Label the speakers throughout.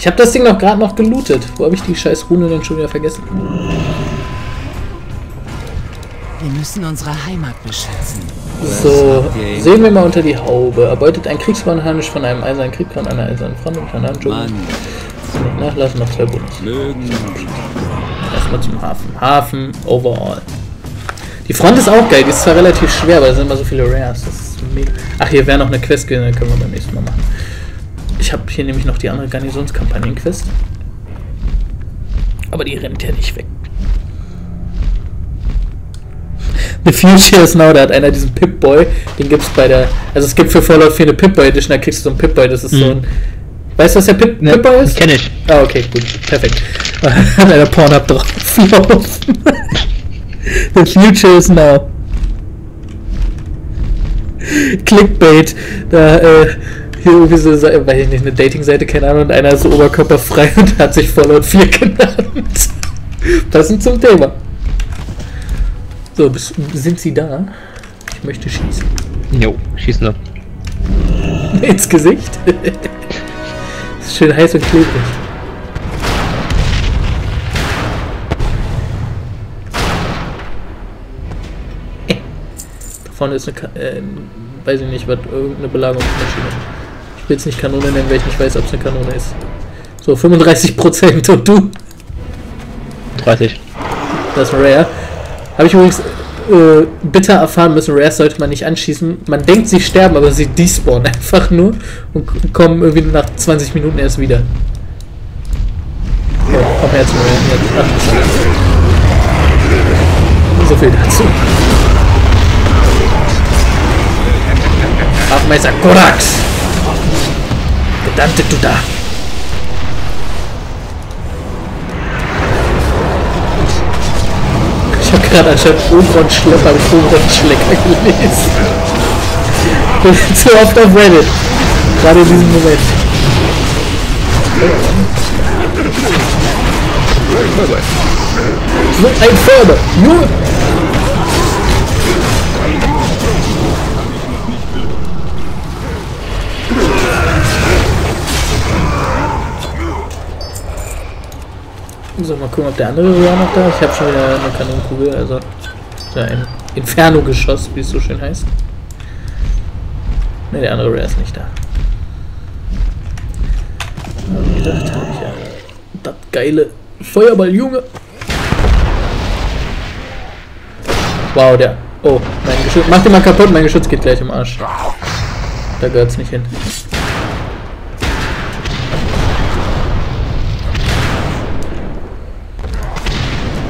Speaker 1: Ich habe das Ding noch gerade noch gelootet. Wo habe ich die scheiß Rune denn schon wieder vergessen?
Speaker 2: Wir müssen unsere Heimat beschützen.
Speaker 1: So, sehen wir mal unter die Haube. Erbeutet ein Kriegsmann von einem eisernen Kriegkran einer eisernen Front und einer Dschungel. Nicht nachlassen, noch zwei Bonus. Erstmal zum Hafen. Hafen, overall. Die Front ist auch geil, die ist zwar relativ schwer, aber da sind immer so viele Rares. Das ist mega. Ach, hier wäre noch eine Quest, die können wir beim nächsten Mal machen. Ich habe hier nämlich noch die andere Garnisonskampagnen-Quest. Aber die rennt ja nicht weg. The Future is Now, da hat einer diesen Pip-Boy, den gibt's bei der, also es gibt für Fallout 4 eine Pip-Boy Edition, da kriegst du so einen Pip-Boy, das ist mhm. so ein, weißt du, was der Pip,
Speaker 3: ne,
Speaker 1: Pip-Boy ist?
Speaker 3: Kenn ich.
Speaker 1: Ah, okay, gut, perfekt. Hat einer Pornhub drauf The Future is Now. Clickbait, da, äh, hier irgendwie so, weiß ich nicht, eine Dating-Seite, keine Ahnung, und einer ist so oberkörperfrei und hat sich Fallout 4 genannt. Passend zum Thema. So, bis, sind Sie da? Ich möchte schießen.
Speaker 3: Jo, schießen wir.
Speaker 1: Ins Gesicht? ist schön heiß und klebrig. Da vorne ist eine, äh, weiß ich nicht, was, irgendeine Belagerungsmaschine. Ich will es nicht Kanone nennen, weil ich nicht weiß, ob es eine Kanone ist. So, 35% und du?
Speaker 3: 30.
Speaker 1: Das ist Rare. Habe ich übrigens äh, bitter erfahren müssen, Rares sollte man nicht anschießen. Man denkt, sie sterben, aber sie despawnen einfach nur und kommen irgendwie nach 20 Minuten erst wieder. So, komm her zum Rare. Ach, so viel dazu. Hafenmeister Korax! Verdammte du da! Ich habe gerade anstatt Obron-Schlepper habe ich Obron-Schlecker gelesen. Bin zu oft auf Reddit. Gerade in diesem Moment. So ein Förder! Junge! So, mal gucken, ob der andere Rare noch da ist. Ich habe schon wieder eine Kanonenkugel, also ja, ein Inferno-Geschoss, wie es so schön heißt. Ne, der andere Rare ist nicht da. Wie gedacht habe ich ja. Das geile Feuerball, Junge! Wow, der. Oh, mein Geschütz. Mach den mal kaputt, mein Geschütz geht gleich im Arsch. Da gehört's nicht hin.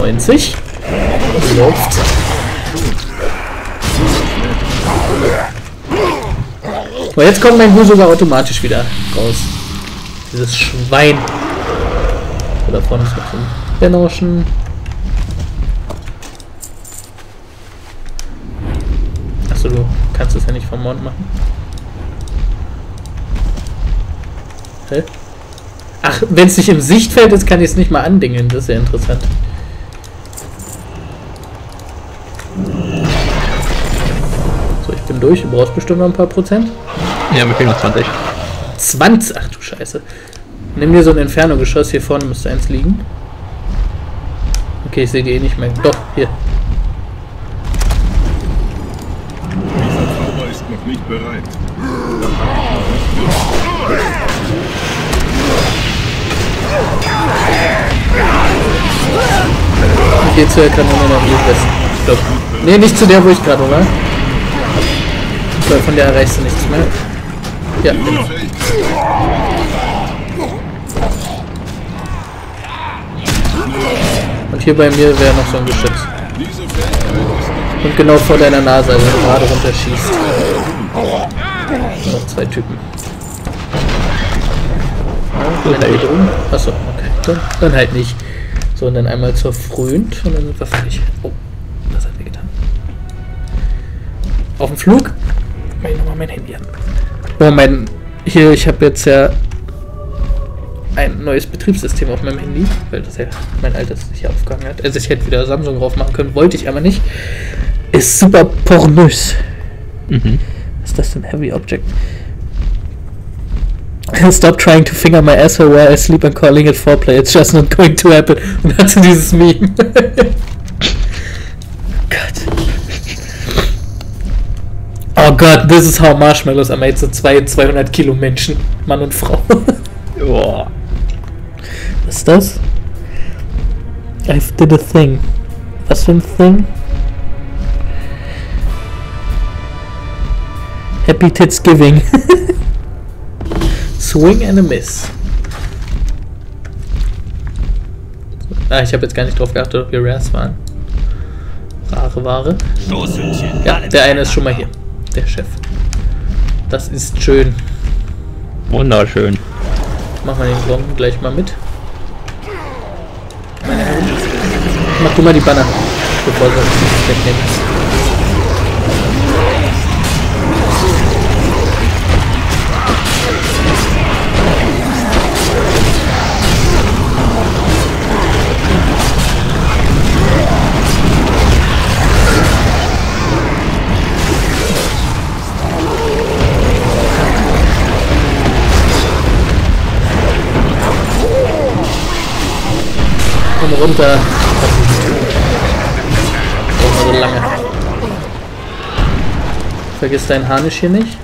Speaker 1: 90. Läuft. Aber jetzt kommt mein Gu sogar automatisch wieder raus. Dieses Schwein. Da vorne ist noch ein Benoschen. Achso, du kannst es ja nicht vom Mond machen. Hä? Ach, wenn es nicht im Sichtfeld ist, kann ich es nicht mal andingen. Das ist ja interessant. Durch. Du brauchst bestimmt noch ein paar Prozent.
Speaker 3: Ja, mir fehlen noch 20.
Speaker 1: 20? Ach du Scheiße. Nimm dir so ein Inferno-Geschoss. Hier vorne müsste eins liegen. Okay, ich sehe die eh nicht mehr. Doch, hier.
Speaker 4: Dieser ist noch nicht bereit.
Speaker 1: Ich gehe zur Kanone nach Südwesten. Stopp. Nee, nicht zu der, wo ich gerade war. Weil von der erreichst du nichts mehr. Ja, genau. Und hier bei mir wäre noch so ein Geschütz. Und genau vor deiner Nase, also wenn du gerade runterschießt. Noch zwei Typen. Ja, halt Achso, okay. Dann, dann halt nicht. So, und dann einmal zur Frühend und dann sind wir fertig. Oh, was hat wir getan? Auf dem Flug mach ich nochmal mein Handy an. Oh, mein. Hier, ich habe jetzt ja ein neues Betriebssystem auf meinem Handy, weil das ja mein altes sich aufgegangen hat. Also ich hätte wieder Samsung drauf machen können, wollte ich aber nicht. Ist super pornös. Mhm. Was ist das denn? Heavy Object. Stop trying to finger my asshole while I sleep and calling it foreplay. It's just not going to happen. Und so dieses Meme. Gott. Oh Gott, this is how marshmallows are made. So zwei 200 Kilo Menschen, Mann und Frau.
Speaker 3: Boah.
Speaker 1: Was ist das? I did a thing. Was für ein Thing? Happy Tits Giving. Swing and a Miss. Ah, ich habe jetzt gar nicht drauf geachtet, ob wir Rares waren. Rare Ware. Ja, der eine ist schon mal hier. Der Chef. Das ist schön.
Speaker 3: Wunderschön.
Speaker 1: Mach mal den Gong gleich mal mit. Meine Herren. Mach du mal die Banner, bevor sie uns wegnehmen. Runter. Braucht so lange. Vergiss deinen Harnisch hier nicht.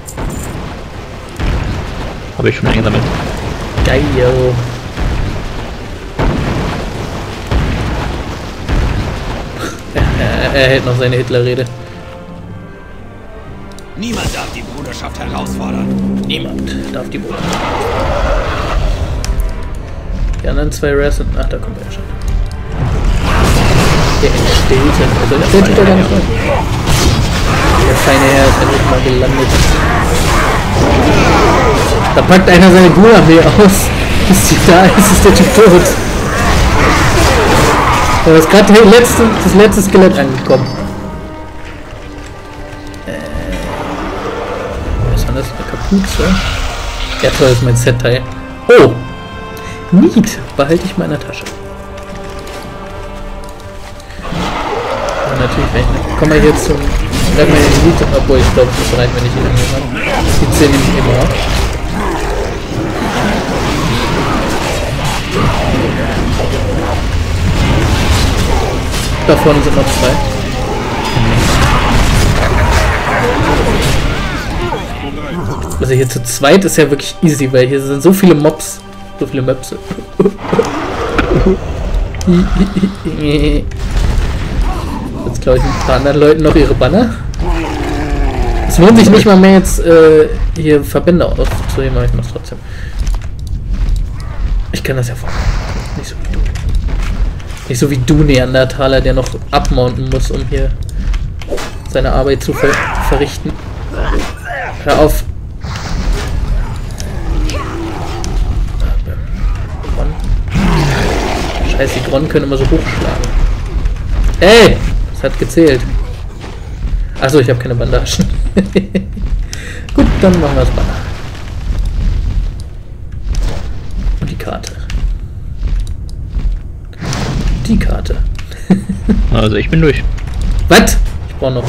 Speaker 3: Habe ich schon eingesammelt.
Speaker 1: Geil. Er, er hält noch seine Hitlerrede.
Speaker 4: Niemand darf die Bruderschaft herausfordern.
Speaker 1: Niemand darf die Bruder. Die anderen zwei Rares sind. Ach, da kommt er schon. Der Entstellte. Also, der tut er gar nicht. Der feine Herr ist endlich mal gelandet. Da packt einer seine Gula-Armee aus. Bis sie da ist, ist der Typ tot. Da ist gerade der letzte, das letzte Skelett angekommen. Äh, was war das? Eine Kapuze? Ja toll, das ist mein Set-Teil. Oh! Neat! Behalte ich in der Tasche. Und natürlich, wenn ich komm mal hier zum die Elite, obwohl ich glaube, das reicht, wenn ich hier irgendjemand. Die zählen nämlich immer ab. Da vorne sind noch zwei. Also hier zu zweit ist ja wirklich easy, weil hier sind so viele Mobs. So viele Möpse. Jetzt glaube ich ein paar anderen Leuten noch ihre Banner. Es lohnt sich nicht mal mehr jetzt äh, hier Verbände aufzuheben, aber ich mach's trotzdem. Ich kann das ja vor. Nicht so wie du. Nicht so wie du, Neandertaler, der noch abmounten muss, um hier seine Arbeit zu ver verrichten. Hör auf. Scheiße, die Gron können immer so hochschlagen. Ey! Das hat gezählt. Achso, ich habe keine Bandagen. Gut, dann machen wir das Banner. Und die Karte. Die Karte.
Speaker 3: Also ich bin durch.
Speaker 1: Was? Ich brauche noch.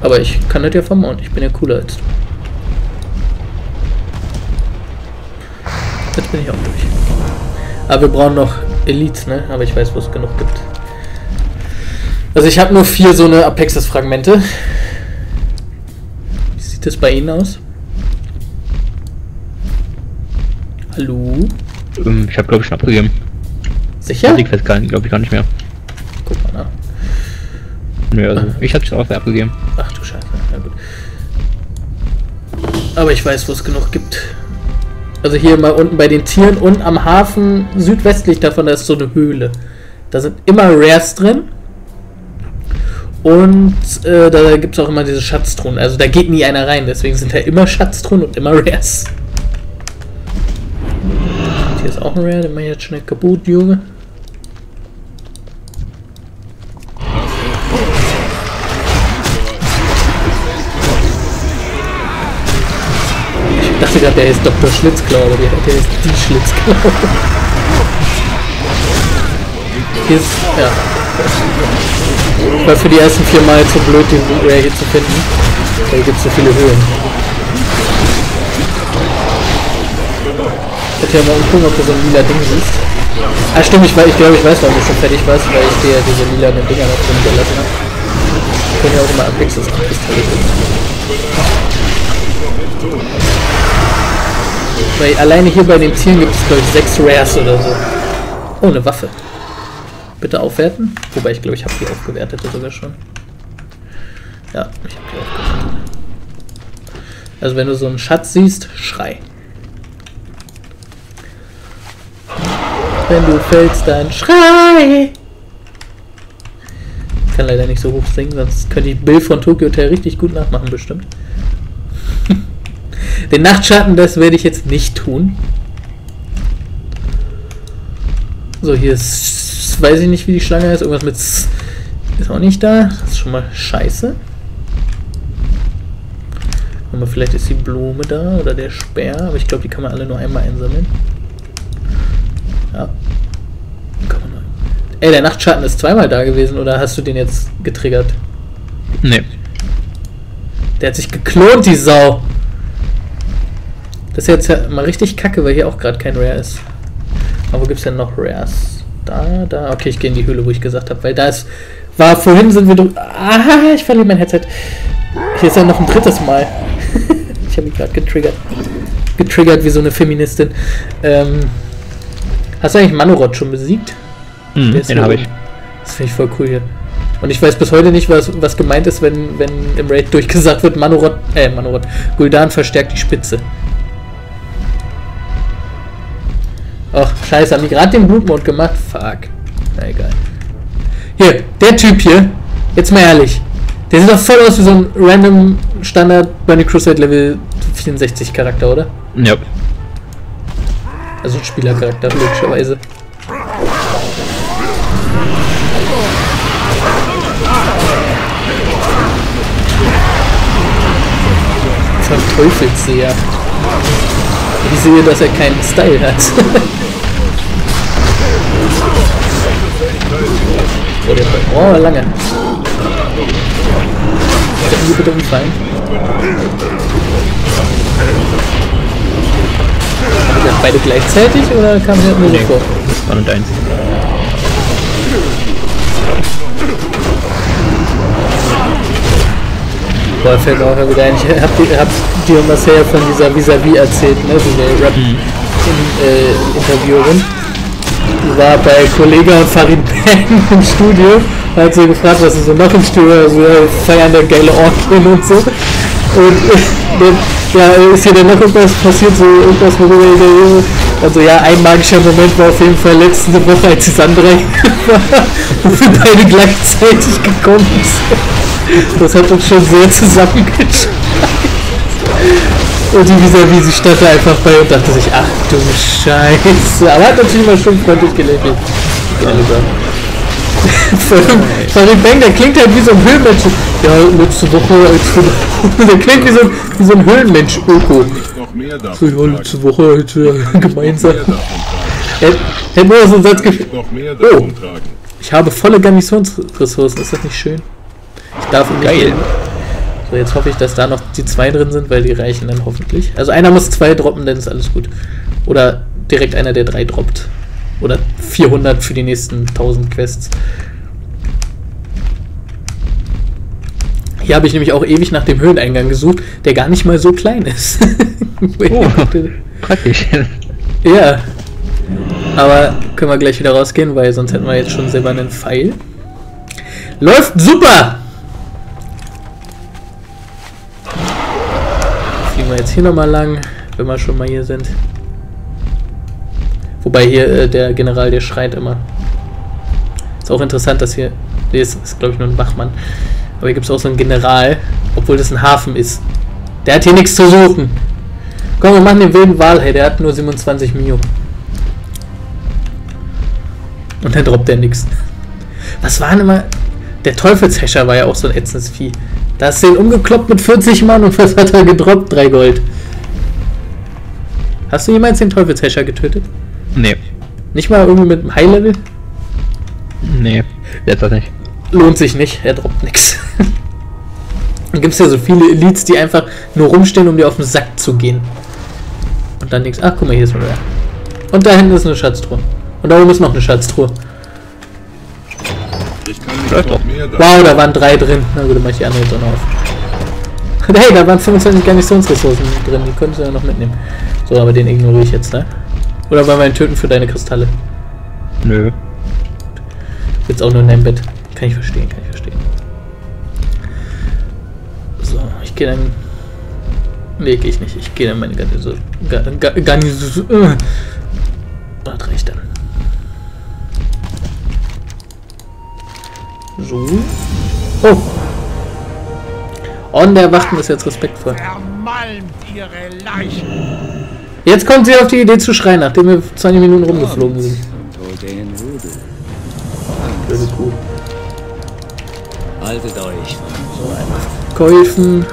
Speaker 1: Aber ich kann das ja vermauern. Ich bin ja cooler als du. Jetzt bin ich auch durch. Aber wir brauchen noch Elites, ne? Aber ich weiß, wo es genug gibt. Also ich habe nur vier so eine Apexis-Fragmente. Wie sieht das bei Ihnen aus? Hallo?
Speaker 3: Ähm, ich habe glaube ich schon abgegeben.
Speaker 1: Sicher?
Speaker 3: Siegfest glaube ich gar nicht mehr.
Speaker 1: Guck mal nach.
Speaker 3: Nö, also ich habe es auch abgegeben.
Speaker 1: Ach du Scheiße, na gut. Aber ich weiß, wo es genug gibt. Also hier mal unten bei den Tieren und am Hafen südwestlich davon, da ist so eine Höhle. Da sind immer Rares drin. Und äh, da gibt es auch immer diese Schatztruhen. Also da geht nie einer rein, deswegen sind da immer Schatztruhen und immer Rares. Und hier ist auch ein Rare, den mach ich jetzt schnell kaputt, Junge. Ich dachte gerade, der ist Dr. Schlitzklau, aber der ist die Schlitzklau. Hier ist, ja. Ich war für die ersten vier Mal zu blöd, den Rare hier zu finden. Hier gibt es so viele Höhen. Ich ja mal umgucken, ob du so ein lila Ding siehst. Ah, stimmt, ich, ich glaube, ich weiß, warum du schon fertig warst, weil ich dir diese lilanen Dinger noch drin gelassen habe. Wir können ja auch immer abwechselnd. Weil alleine hier bei den Zielen gibt es, glaube ich, sechs Rares oder so. Oh, eine Waffe. Bitte aufwerten. Wobei ich glaube, ich habe die aufgewertet sogar schon. Ja, ich habe die aufgewertet. Also wenn du so einen Schatz siehst, schrei. Wenn du fällst, dann schrei! Ich kann leider nicht so hoch singen, sonst könnte ich Bill von Tokyo Hotel richtig gut nachmachen, bestimmt. Den Nachtschatten, das werde ich jetzt nicht tun. So, hier ist, weiß ich nicht, wie die Schlange heißt. Irgendwas mit S ist auch nicht da. Das ist schon mal scheiße. Aber vielleicht ist die Blume da oder der Speer, aber ich glaube, die kann man alle nur einmal einsammeln. Ja. Kann man nur. Ey, der Nachtschatten ist zweimal da gewesen oder hast du den jetzt getriggert?
Speaker 3: Nee.
Speaker 1: Der hat sich geklont, die Sau. Das ist jetzt ja mal richtig kacke, weil hier auch gerade kein Rare ist. Aber wo gibt's denn noch Rares? Da, da. Okay, ich gehe in die Höhle, wo ich gesagt habe, weil da ist. War vorhin sind wir durch. Ah, ich verliere mein Headset. Hier ist ja noch ein drittes Mal. ich habe mich gerade getriggert. Getriggert wie so eine Feministin. Ähm, hast du eigentlich Manoroth schon besiegt?
Speaker 3: Hm,
Speaker 1: ist
Speaker 3: den habe ich.
Speaker 1: Das finde ich voll cool hier. Und ich weiß bis heute nicht, was, was gemeint ist, wenn, wenn im Raid durchgesagt wird, Manoroth, äh, Manoroth, Guldan verstärkt die Spitze. Ach, scheiße, haben die gerade den Blutmond gemacht? Fuck. Na egal. Hier, der Typ hier, jetzt mal ehrlich, der sieht doch voll aus wie so ein random Standard Burning Crusade Level 64 Charakter, oder?
Speaker 3: Ja.
Speaker 1: Also ein Spielercharakter, logischerweise. Ein Teufelsseher. Ich sehe, dass er keinen Style hat. oh, der oh, lange. Könnten Sie bitte umfallen? Haben die das beide gleichzeitig oder kam der nur so vor?
Speaker 3: War nur deins.
Speaker 1: Boah, fällt mir auch wieder ein. Ich hab, dir- hab dir Marcel von dieser Vis-a-vis erzählt, ne? Diese Rap-Interviewerin. Die war bei Kollega und Farid Bang im Studio. Hat sie gefragt, was ist so noch im Studio? Also, wir feiern da geile Orgien und so. Und dann, ja, ist hier dann noch irgendwas passiert, so irgendwas, worüber ich da also ja, ein magischer Moment war auf jeden Fall letzte Woche, als Sandra hier war, wir beide gleichzeitig gekommen sind. Das hat uns schon sehr zusammengeschreit. Und die vis-à-vis, sie stand da einfach bei und dachte sich, ach du Scheiße. Aber hat natürlich mal schon freundlich gelächelt. Vor allem, Farid Bang, der klingt halt wie so ein Höhlenmensch. Ja, letzte Woche, als wir, der klingt wie so, wie so ein Höhlenmensch, Öko. So, ja, letzte Woche, als wir gemeinsam.
Speaker 5: Mehr davon tragen.
Speaker 1: Hätte hätte nur so einen Satz
Speaker 5: mehr
Speaker 1: Oh. Ich habe volle Garnisonsressourcen, ist das nicht schön? Ich darf ihn nicht
Speaker 3: Geil.
Speaker 1: nehmen. So, jetzt hoffe ich, dass da noch die zwei drin sind, weil die reichen dann hoffentlich. Also einer muss zwei droppen, dann ist alles gut. Oder direkt einer, der drei droppt. Oder 400 für die nächsten 1000 Quests. Hier habe ich nämlich auch ewig nach dem Höhleneingang gesucht, der gar nicht mal so klein ist.
Speaker 3: Oh, praktisch.
Speaker 1: Ja. Aber können wir gleich wieder rausgehen, weil sonst hätten wir jetzt schon silbernen Pfeil. Läuft super! Jetzt hier nochmal lang, wenn wir schon mal hier sind. Wobei hier äh, der General, der schreit immer. Ist auch interessant, dass hier. Nee, ist, ist glaube ich nur ein Wachmann. Aber hier gibt es auch so einen General, obwohl das ein Hafen ist. Der hat hier nichts zu suchen. Komm, wir machen den wilden Wal, hey, der hat nur 27 Mio. Und dann droppt er nix. Was waren immer. Der Teufelshäscher war ja auch so ein ätzendes Vieh. Da hast du umgekloppt mit 40 Mann und was hat er gedroppt? 3 Gold. Hast du jemals den Teufelshäscher getötet?
Speaker 3: Nee.
Speaker 1: Nicht mal irgendwie mit einem High-Level?
Speaker 3: Nee. Jetzt das nicht.
Speaker 1: Lohnt sich nicht, er droppt nix. Dann gibt es ja so viele Elites, die einfach nur rumstehen, um dir auf den Sack zu gehen. Und dann nix. Ach, guck mal, hier ist ein Rare. Und da hinten ist eine Schatztruhe. Und da oben ist noch eine Schatztruhe.
Speaker 3: Läuft doch.
Speaker 1: Wow, da waren drei drin. Na gut, dann mach ich die andere jetzt auch noch auf. Hey, da waren 25 Garnisonsressourcen drin. Die könntest du ja noch mitnehmen. So, aber den ignoriere ich jetzt, ne? Oder wollen wir ihn töten für deine Kristalle?
Speaker 3: Nö.
Speaker 1: Jetzt auch nur in deinem Bett. Kann ich verstehen, kann ich verstehen. So, ich gehe dann. Nee, gehe ich nicht. Ich gehe dann meine Garnison. Ga, Ga, Garnison. Äh. Das reicht dann. So. Oh. On der Wachten ist jetzt respektvoll. Jetzt kommt sie auf die Idee zu schreien, nachdem wir 20 Minuten rumgeflogen sind. Blöde Kuh.
Speaker 6: Haltet euch von
Speaker 1: Käufen.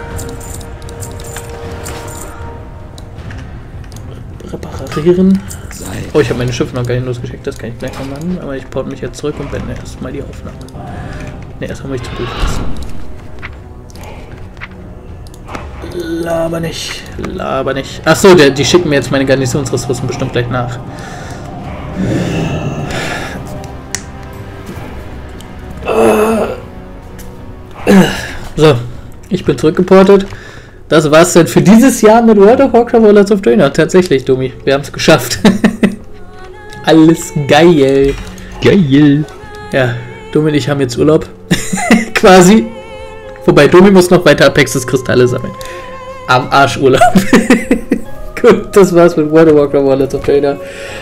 Speaker 1: Reparieren. Oh, ich habe meine Schiffe noch gar nicht losgeschickt, das kann ich gleich noch machen. Aber ich port mich jetzt zurück und beende erstmal die Aufnahme. Ne, erstmal muss ich zu Buch lassen. Laber nicht, laber nicht. Achso, die, die schicken mir jetzt meine Garnisonsressourcen bestimmt gleich nach. So, ich bin zurückgeportet. Das war's dann für dieses Jahr mit World of Warcraft Worlds of Draenor. Tatsächlich, Domi, wir haben es geschafft. Alles geil.
Speaker 3: Geil.
Speaker 1: Ja, Domi und ich haben jetzt Urlaub. Quasi. Wobei, Domi muss noch weiter Apexes Kristalle sammeln. Am Arsch Urlaub. Gut, das war's mit World of Warcraft Worlds of Draenor.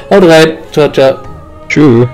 Speaker 1: Haut rein. Ciao, ciao.
Speaker 3: Tschüss.